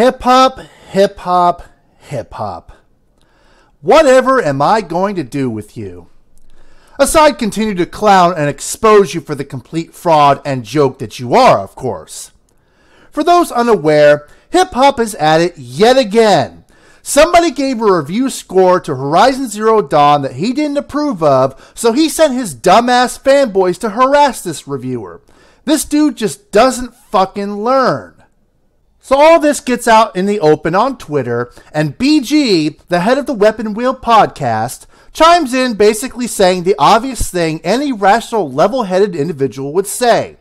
Hip hop, hip hop, hip hop. Whatever am I going to do with you? Aside continue to clown and expose you for the complete fraud and joke that you are, of course. For those unaware, hip hop is at it yet again. Somebody gave a review score to Horizon Zero Dawn that he didn't approve of, so he sent his dumbass fanboys to harass this reviewer. This dude just doesn't fucking learn. So all this gets out in the open on Twitter, and BG, the head of the Weapon Wheel podcast, chimes in basically saying the obvious thing any rational, level headed individual would say.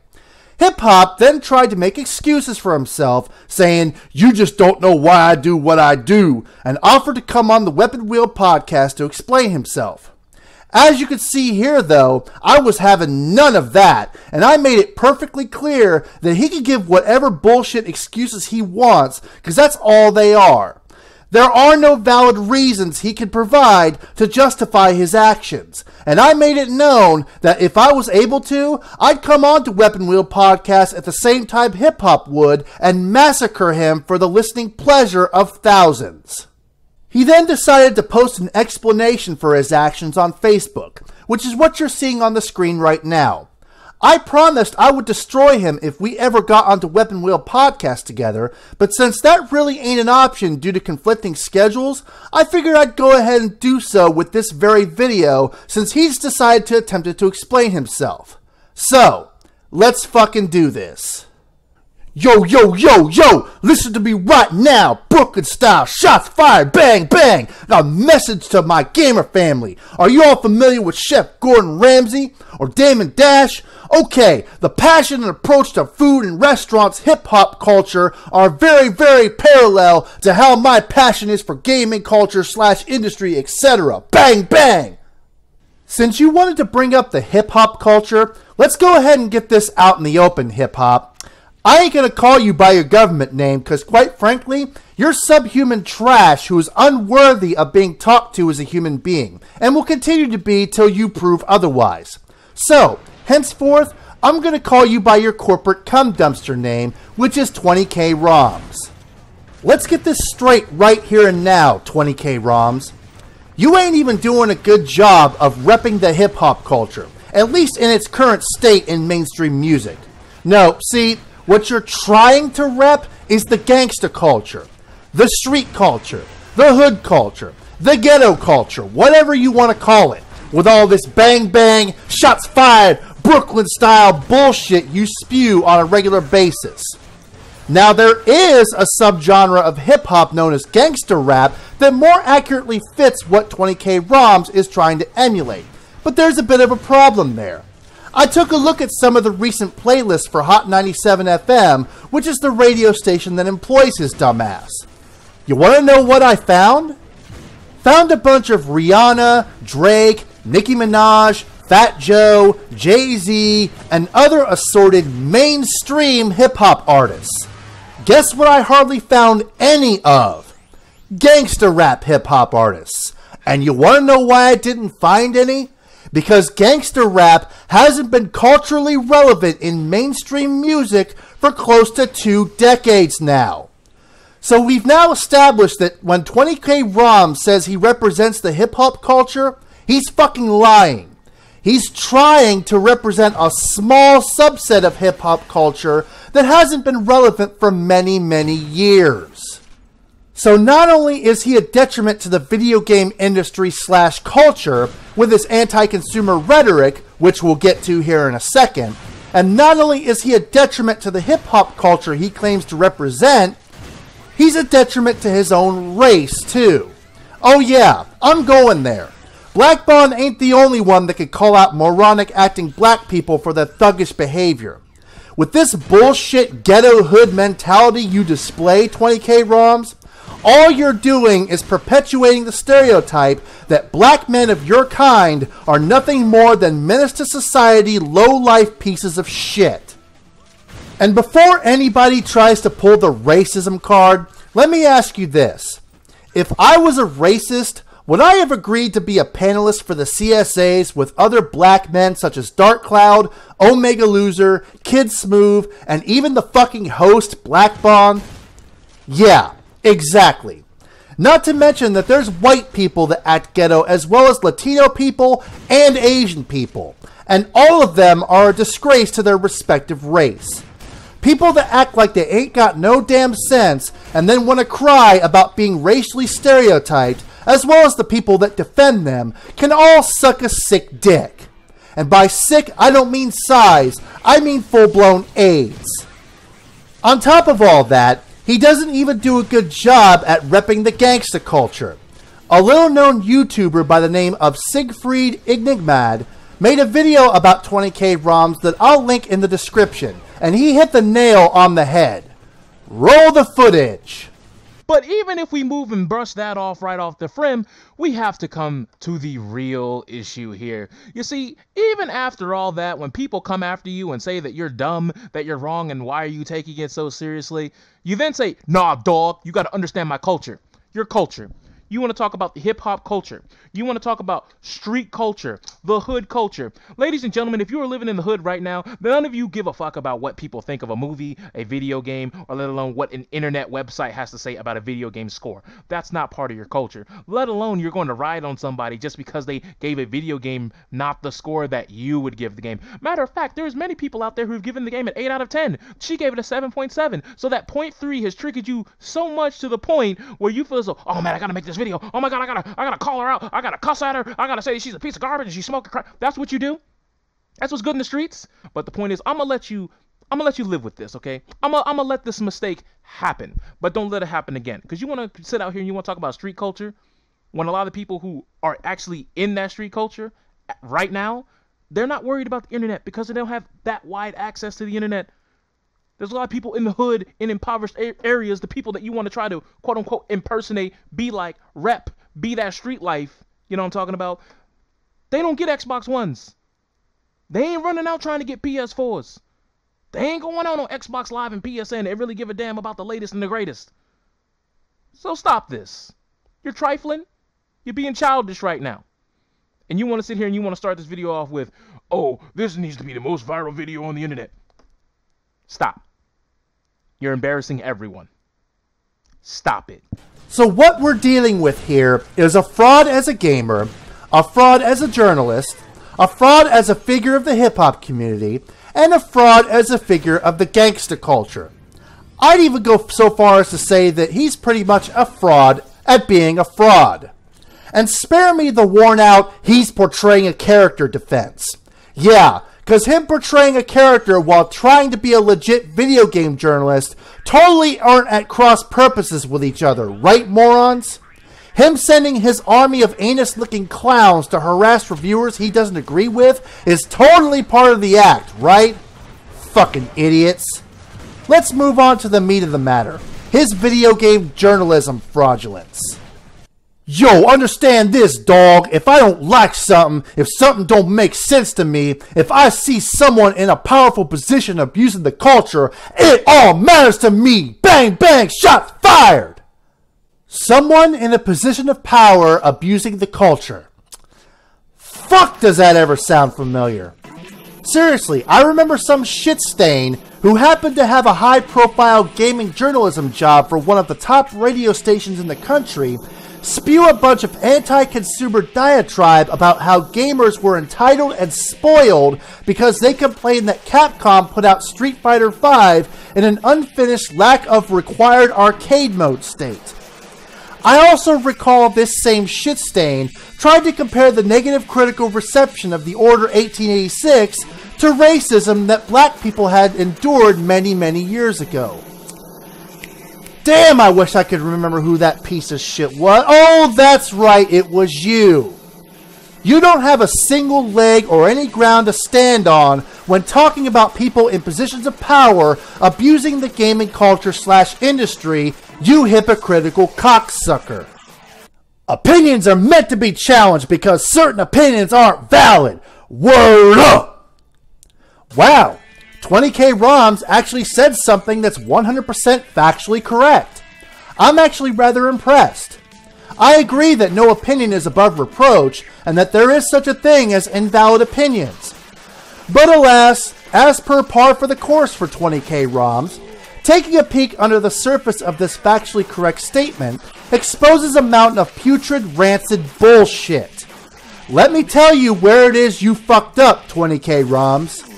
Hip hop then tried to make excuses for himself, saying, You just don't know why I do what I do, and offered to come on the Weapon Wheel podcast to explain himself. As you can see here, though, I was having none of that, and I made it perfectly clear that he can give whatever bullshit excuses he wants, because that's all they are. There are no valid reasons he can provide to justify his actions, and I made it known that if I was able to, I'd come on to Weapon Wheel Podcast at the same time hip hop would and massacre him for the listening pleasure of thousands. He then decided to post an explanation for his actions on Facebook, which is what you're seeing on the screen right now. I promised I would destroy him if we ever got onto Weapon Wheel podcast together, but since that really ain't an option due to conflicting schedules, I figured I'd go ahead and do so with this very video since he's decided to attempt to explain himself. So, let's fucking do this. Yo, yo, yo, yo, listen to me right now. Brooklyn style, shots fired, bang, bang. Now, message to my gamer family. Are you all familiar with Chef Gordon Ramsay or Damon Dash? Okay, the passion and approach to food and restaurants, hip hop culture are very, very parallel to how my passion is for gaming culture slash industry, etc. Bang, bang. Since you wanted to bring up the hip hop culture, let's go ahead and get this out in the open, hip hop. I ain't gonna call you by your government name because, quite frankly, you're subhuman trash who is unworthy of being talked to as a human being and will continue to be till you prove otherwise. So, henceforth, I'm gonna call you by your corporate cum dumpster name, which is 20k ROMs. Let's get this straight right here and now, 20k ROMs. You ain't even doing a good job of repping the hip hop culture, at least in its current state in mainstream music. No, see, what you're trying to rep is the gangster culture, the street culture, the hood culture, the ghetto culture, whatever you want to call it, with all this bang bang, shots fired, Brooklyn style bullshit you spew on a regular basis. Now, there is a subgenre of hip hop known as gangster rap that more accurately fits what 20K ROMs is trying to emulate, but there's a bit of a problem there. I took a look at some of the recent playlists for Hot 97 FM, which is the radio station that employs his dumbass. You want to know what I found? Found a bunch of Rihanna, Drake, Nicki Minaj, Fat Joe, Jay Z, and other assorted mainstream hip hop artists. Guess what I hardly found any of? Gangster rap hip hop artists. And you want to know why I didn't find any? because gangster rap hasn't been culturally relevant in mainstream music for close to two decades now. So we've now established that when 20K Rom says he represents the hip hop culture, he's fucking lying. He's trying to represent a small subset of hip hop culture that hasn't been relevant for many, many years. So not only is he a detriment to the video game industry slash culture with his anti-consumer rhetoric, which we'll get to here in a second, and not only is he a detriment to the hip hop culture he claims to represent, he's a detriment to his own race too. Oh yeah, I'm going there. Black Bond ain't the only one that could call out moronic acting black people for their thuggish behavior. With this bullshit ghetto hood mentality you display, 20k ROMs, all you're doing is perpetuating the stereotype that black men of your kind are nothing more than menace to society, low life pieces of shit. And before anybody tries to pull the racism card, let me ask you this. If I was a racist, would I have agreed to be a panelist for the CSAs with other black men such as Dark Cloud, Omega Loser, Kid Smooth, and even the fucking host, Black Bond? Yeah, exactly. Not to mention that there's white people that act ghetto as well as Latino people and Asian people, and all of them are a disgrace to their respective race. People that act like they ain't got no damn sense and then want to cry about being racially stereotyped, as well as the people that defend them, can all suck a sick dick. And by sick, I don't mean size, I mean full blown AIDS. On top of all that, he doesn't even do a good job at repping the gangsta culture. A little known YouTuber by the name of Siegfried Enigmad made a video about 20k ROMs that I'll link in the description, and he hit the nail on the head. Roll the footage. But even if we move and brush that off right off the frame, we have to come to the real issue here. You see, even after all that, when people come after you and say that you're dumb, that you're wrong, and why are you taking it so seriously, you then say, nah, dog, you got to understand my culture. Your culture. You want to talk about the hip hop culture. You want to talk about street culture, the hood culture. Ladies and gentlemen, if you are living in the hood right now, none of you give a fuck about what people think of a movie, a video game, or let alone what an internet website has to say about a video game score. That's not part of your culture. Let alone you're going to ride on somebody just because they gave a video game not the score that you would give the game. Matter of fact, there's many people out there who've given the game an 8 out of 10. She gave it a 7.7. So that 0.3 has triggered you so much to the point where you feel so, oh man, I gotta make this video. Oh my god, I gotta, I gotta call her out. I gotta cuss at her. I gotta say she's a piece of garbage and she's smoking crack. That's what you do. That's what's good in the streets. But the point is, I'm gonna let you. I'm gonna let you live with this, okay? I'm gonna, I'm gonna let this mistake happen, but don't let it happen again. Because you wanna sit out here and you wanna talk about street culture when a lot of people who are actually in that street culture right now, they're not worried about the internet because they don't have that wide access to the internet there's a lot of people in the hood, in impoverished areas, the people that you want to try to quote unquote impersonate, be like, rep, be that street life. You know what I'm talking about? They don't get Xbox Ones. They ain't running out trying to get PS4s. They ain't going out on Xbox Live and PSN and really give a damn about the latest and the greatest. So stop this. You're trifling. You're being childish right now. And you want to sit here and you want to start this video off with, oh, this needs to be the most viral video on the internet. Stop. You're embarrassing everyone. Stop it. So, what we're dealing with here is a fraud as a gamer, a fraud as a journalist, a fraud as a figure of the hip hop community, and a fraud as a figure of the gangster culture. I'd even go so far as to say that he's pretty much a fraud at being a fraud. And spare me the worn out, he's portraying a character defense. Yeah, because him portraying a character while trying to be a legit video game journalist totally aren't at cross purposes with each other, right, morons? Him sending his army of anus looking clowns to harass reviewers he doesn't agree with is totally part of the act, right? Fucking idiots. Let's move on to the meat of the matter his video game journalism fraudulence. Yo, understand this, dog. If I don't like something, if something don't make sense to me, if I see someone in a powerful position abusing the culture, it all matters to me. Bang, bang, shots fired. Someone in a position of power abusing the culture. Fuck, does that ever sound familiar? Seriously, I remember some shit stain who happened to have a high profile gaming journalism job for one of the top radio stations in the country spew a bunch of anti consumer diatribe about how gamers were entitled and spoiled because they complained that Capcom put out Street Fighter V in an unfinished, lack of required arcade mode state. I also recall this same shit stain tried to compare the negative critical reception of the Order 1886 to racism that black people had endured many, many years ago. Damn, I wish I could remember who that piece of shit was. Oh, that's right, it was you. You don't have a single leg or any ground to stand on when talking about people in positions of power abusing the gaming culture slash industry, you hypocritical cocksucker. Opinions are meant to be challenged because certain opinions aren't valid. Word up! Wow, 20k ROMs actually said something that's 100% factually correct. I'm actually rather impressed. I agree that no opinion is above reproach and that there is such a thing as invalid opinions. But alas, as per par for the course for 20k ROMs, taking a peek under the surface of this factually correct statement exposes a mountain of putrid, rancid bullshit. Let me tell you where it is you fucked up, 20k ROMs.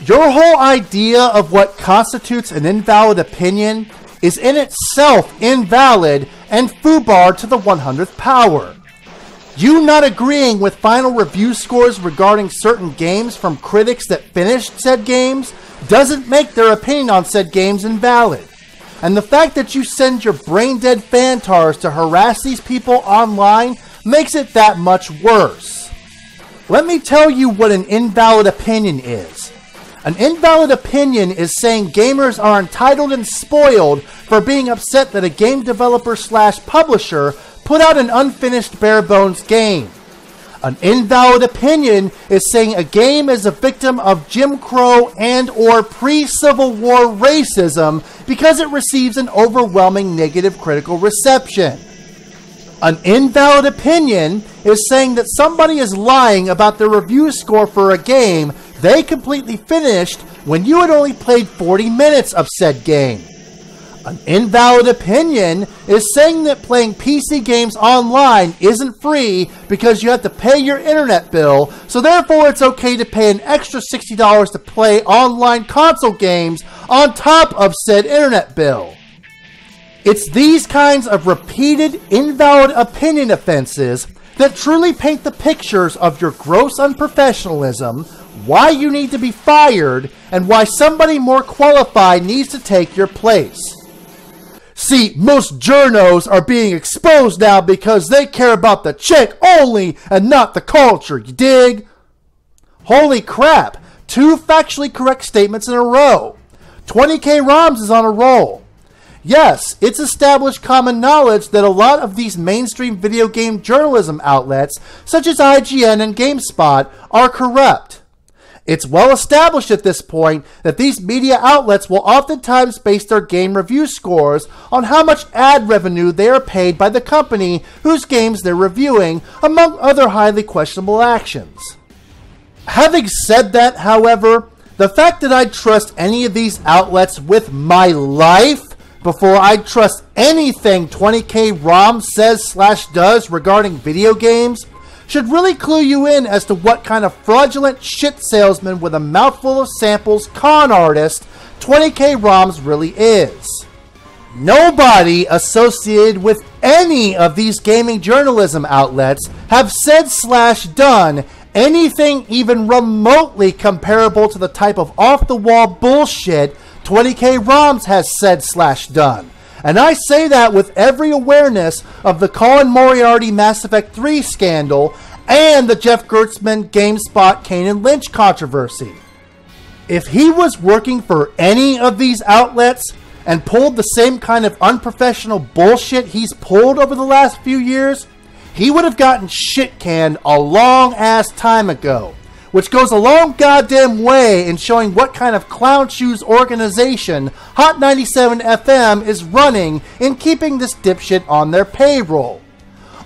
Your whole idea of what constitutes an invalid opinion is in itself invalid and foobar to the 100th power. You not agreeing with final review scores regarding certain games from critics that finished said games doesn't make their opinion on said games invalid. And the fact that you send your brain dead fantars to harass these people online makes it that much worse. Let me tell you what an invalid opinion is. An invalid opinion is saying gamers are entitled and spoiled for being upset that a game developer slash publisher put out an unfinished bare bones game. An invalid opinion is saying a game is a victim of Jim Crow and or pre-Civil War racism because it receives an overwhelming negative critical reception. An invalid opinion is saying that somebody is lying about their review score for a game they completely finished when you had only played 40 minutes of said game. An invalid opinion is saying that playing PC games online isn't free because you have to pay your internet bill, so therefore it's okay to pay an extra $60 to play online console games on top of said internet bill. It's these kinds of repeated invalid opinion offenses that truly paint the pictures of your gross unprofessionalism, why you need to be fired, and why somebody more qualified needs to take your place. See, most journos are being exposed now because they care about the check only and not the culture, you dig? Holy crap, two factually correct statements in a row. 20k ROMs is on a roll. Yes, it's established common knowledge that a lot of these mainstream video game journalism outlets, such as IGN and GameSpot, are corrupt. It's well established at this point that these media outlets will oftentimes base their game review scores on how much ad revenue they are paid by the company whose games they're reviewing, among other highly questionable actions. Having said that, however, the fact that I trust any of these outlets with my life before I trust anything 20k ROM says slash does regarding video games should really clue you in as to what kind of fraudulent shit salesman with a mouthful of samples con artist 20k ROMs really is. Nobody associated with any of these gaming journalism outlets have said slash done anything even remotely comparable to the type of off the wall bullshit 20k ROMs has said slash done. And I say that with every awareness of the Colin Moriarty Mass Effect 3 scandal and the Jeff Gerstmann GameSpot Kane and Lynch controversy. If he was working for any of these outlets and pulled the same kind of unprofessional bullshit he's pulled over the last few years, he would have gotten shit canned a long ass time ago which goes a long goddamn way in showing what kind of clown shoes organization Hot 97 FM is running in keeping this dipshit on their payroll.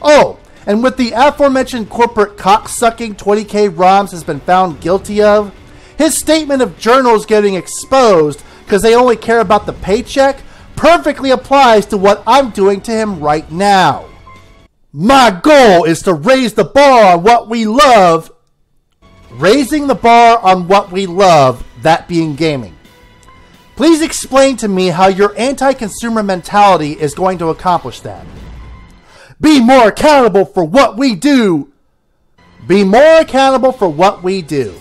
Oh, and with the aforementioned corporate cocksucking 20k ROMs has been found guilty of, his statement of journals getting exposed because they only care about the paycheck perfectly applies to what I'm doing to him right now. My goal is to raise the bar on what we love raising the bar on what we love, that being gaming. Please explain to me how your anti consumer mentality is going to accomplish that. Be more accountable for what we do. Be more accountable for what we do.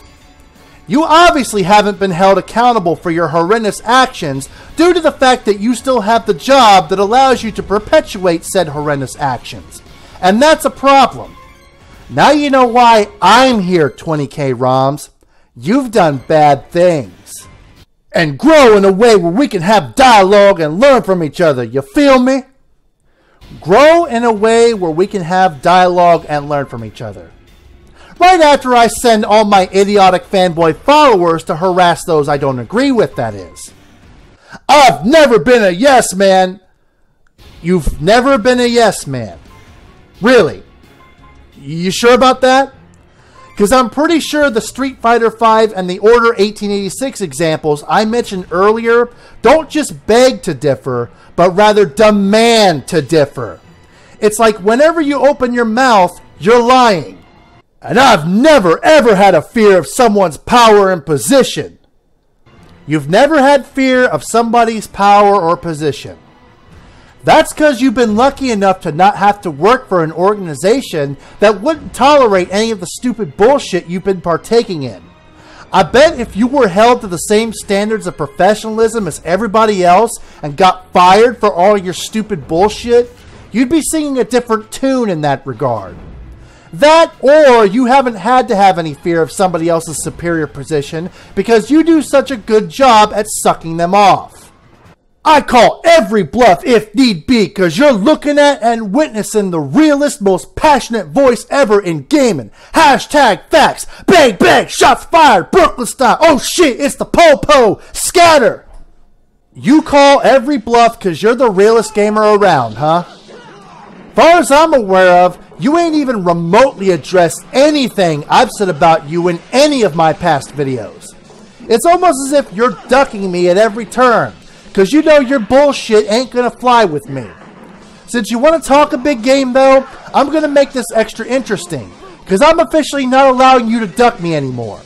You obviously haven't been held accountable for your horrendous actions due to the fact that you still have the job that allows you to perpetuate said horrendous actions. And that's a problem. Now you know why I'm here, 20k ROMs. You've done bad things. And grow in a way where we can have dialogue and learn from each other. You feel me? Grow in a way where we can have dialogue and learn from each other. Right after I send all my idiotic fanboy followers to harass those I don't agree with, that is. I've never been a yes man. You've never been a yes man. Really. You sure about that? Because I'm pretty sure the Street Fighter V and the Order 1886 examples I mentioned earlier don't just beg to differ, but rather demand to differ. It's like whenever you open your mouth, you're lying. And I've never ever had a fear of someone's power and position. You've never had fear of somebody's power or position. That's because you've been lucky enough to not have to work for an organization that wouldn't tolerate any of the stupid bullshit you've been partaking in. I bet if you were held to the same standards of professionalism as everybody else and got fired for all your stupid bullshit, you'd be singing a different tune in that regard. That or you haven't had to have any fear of somebody else's superior position because you do such a good job at sucking them off. I call every bluff if need be, cause you're looking at and witnessing the realest, most passionate voice ever in gaming. Hashtag facts. Bang, bang, shots fired, Brooklyn style. Oh shit, it's the po-po. Scatter. You call every bluff cause you're the realest gamer around, huh? Far as I'm aware of, you ain't even remotely addressed anything I've said about you in any of my past videos. It's almost as if you're ducking me at every turn. Because you know your bullshit ain't going to fly with me. Since you want to talk a big game, though, I'm going to make this extra interesting. Because I'm officially not allowing you to duck me anymore.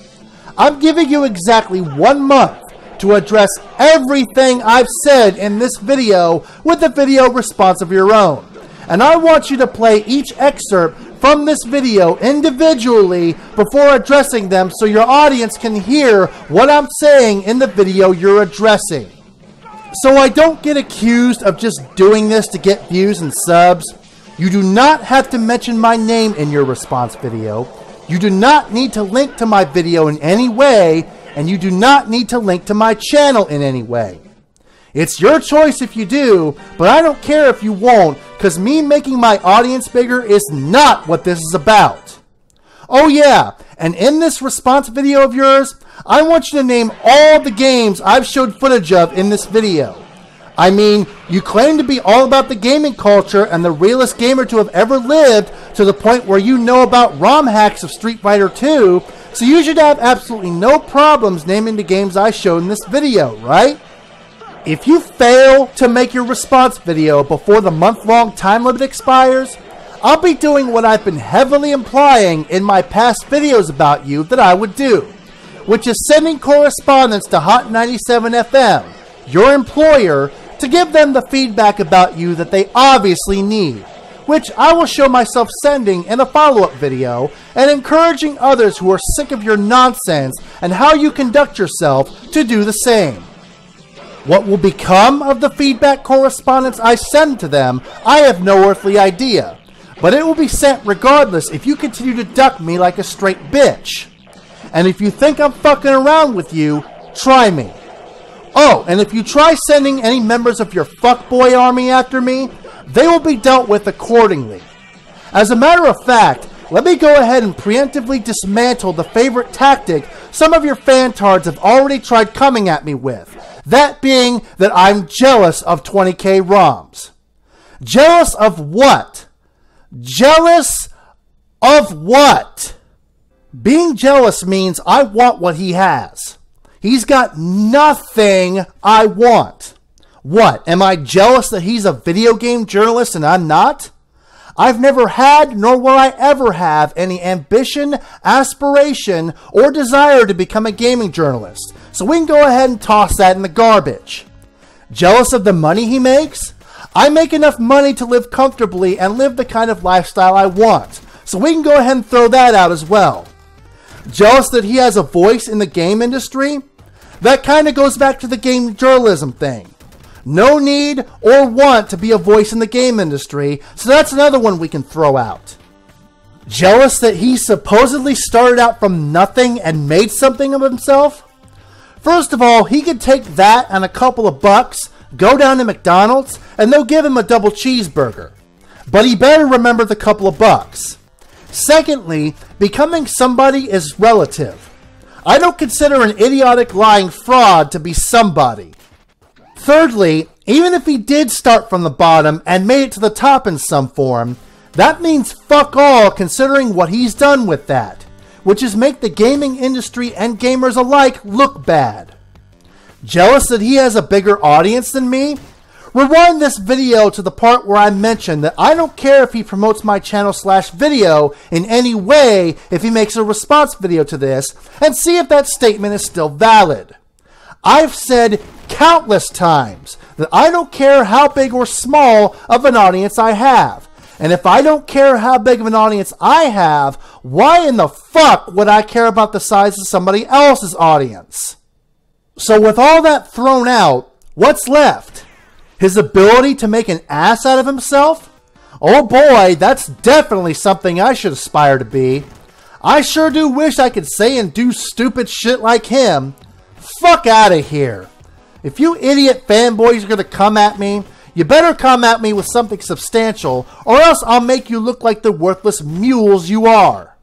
I'm giving you exactly one month to address everything I've said in this video with a video response of your own. And I want you to play each excerpt from this video individually before addressing them so your audience can hear what I'm saying in the video you're addressing. So I don't get accused of just doing this to get views and subs. You do not have to mention my name in your response video. You do not need to link to my video in any way, and you do not need to link to my channel in any way. It's your choice if you do, but I don't care if you won't, because me making my audience bigger is not what this is about. Oh yeah, and in this response video of yours, I want you to name all the games I've showed footage of in this video. I mean, you claim to be all about the gaming culture and the realest gamer to have ever lived to the point where you know about ROM hacks of Street Fighter 2, so you should have absolutely no problems naming the games I showed in this video, right? If you fail to make your response video before the month long time limit expires, I'll be doing what I've been heavily implying in my past videos about you that I would do which is sending correspondence to Hot 97 FM, your employer, to give them the feedback about you that they obviously need, which I will show myself sending in a follow up video and encouraging others who are sick of your nonsense and how you conduct yourself to do the same. What will become of the feedback correspondence I send to them, I have no earthly idea. But it will be sent regardless if you continue to duck me like a straight bitch. And if you think I'm fucking around with you, try me. Oh, and if you try sending any members of your fuckboy army after me, they will be dealt with accordingly. As a matter of fact, let me go ahead and preemptively dismantle the favorite tactic some of your fantards have already tried coming at me with. That being that I'm jealous of 20k ROMs. Jealous of what? Jealous of what? Being jealous means I want what he has. He's got nothing I want. What? Am I jealous that he's a video game journalist and I'm not? I've never had, nor will I ever have, any ambition, aspiration, or desire to become a gaming journalist. So we can go ahead and toss that in the garbage. Jealous of the money he makes? I make enough money to live comfortably and live the kind of lifestyle I want. So we can go ahead and throw that out as well. Jealous that he has a voice in the game industry? That kind of goes back to the game journalism thing. No need or want to be a voice in the game industry, so that's another one we can throw out. Jealous that he supposedly started out from nothing and made something of himself? First of all, he could take that and a couple of bucks, go down to McDonald's, and they'll give him a double cheeseburger. But he better remember the couple of bucks. Secondly, becoming somebody is relative. I don't consider an idiotic lying fraud to be somebody. Thirdly, even if he did start from the bottom and made it to the top in some form, that means fuck all considering what he's done with that. which is make the gaming industry and gamers alike look bad. Jealous that he has a bigger audience than me? Rewind this video to the part where I mentioned that I don't care if he promotes my channel slash video in any way if he makes a response video to this and see if that statement is still valid. I've said countless times that I don't care how big or small of an audience I have. And if I don't care how big of an audience I have, why in the fuck would I care about the size of somebody else's audience? So, with all that thrown out, what's left? His ability to make an ass out of himself? Oh boy, that's definitely something I should aspire to be. I sure do wish I could say and do stupid shit like him. Fuck out of here. If you idiot fanboys are gonna come at me, you better come at me with something substantial, or else I'll make you look like the worthless mules you are.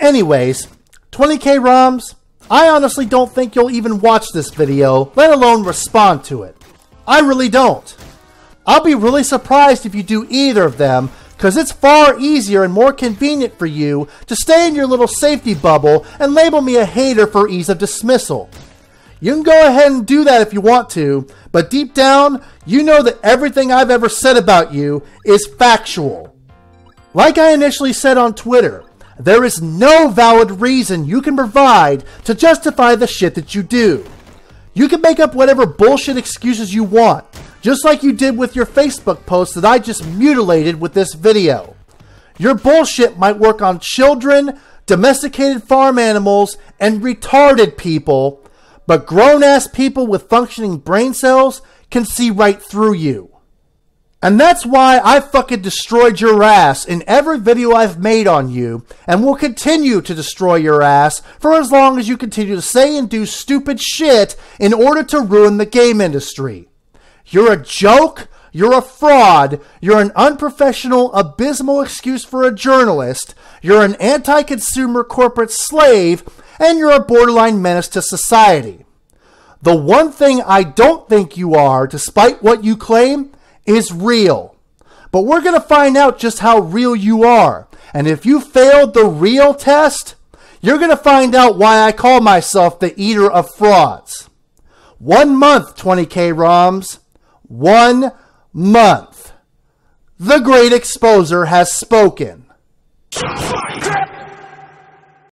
Anyways, 20k ROMs, I honestly don't think you'll even watch this video, let alone respond to it. I really don't. I'll be really surprised if you do either of them, because it's far easier and more convenient for you to stay in your little safety bubble and label me a hater for ease of dismissal. You can go ahead and do that if you want to, but deep down, you know that everything I've ever said about you is factual. Like I initially said on Twitter, there is no valid reason you can provide to justify the shit that you do. You can make up whatever bullshit excuses you want, just like you did with your Facebook post that I just mutilated with this video. Your bullshit might work on children, domesticated farm animals, and retarded people, but grown ass people with functioning brain cells can see right through you. And that's why I fucking destroyed your ass in every video I've made on you, and will continue to destroy your ass for as long as you continue to say and do stupid shit in order to ruin the game industry. You're a joke, you're a fraud, you're an unprofessional, abysmal excuse for a journalist, you're an anti consumer corporate slave, and you're a borderline menace to society. The one thing I don't think you are, despite what you claim, is real. But we're going to find out just how real you are. And if you failed the real test, you're going to find out why I call myself the eater of frauds. One month, 20k ROMs. One month. The great exposer has spoken.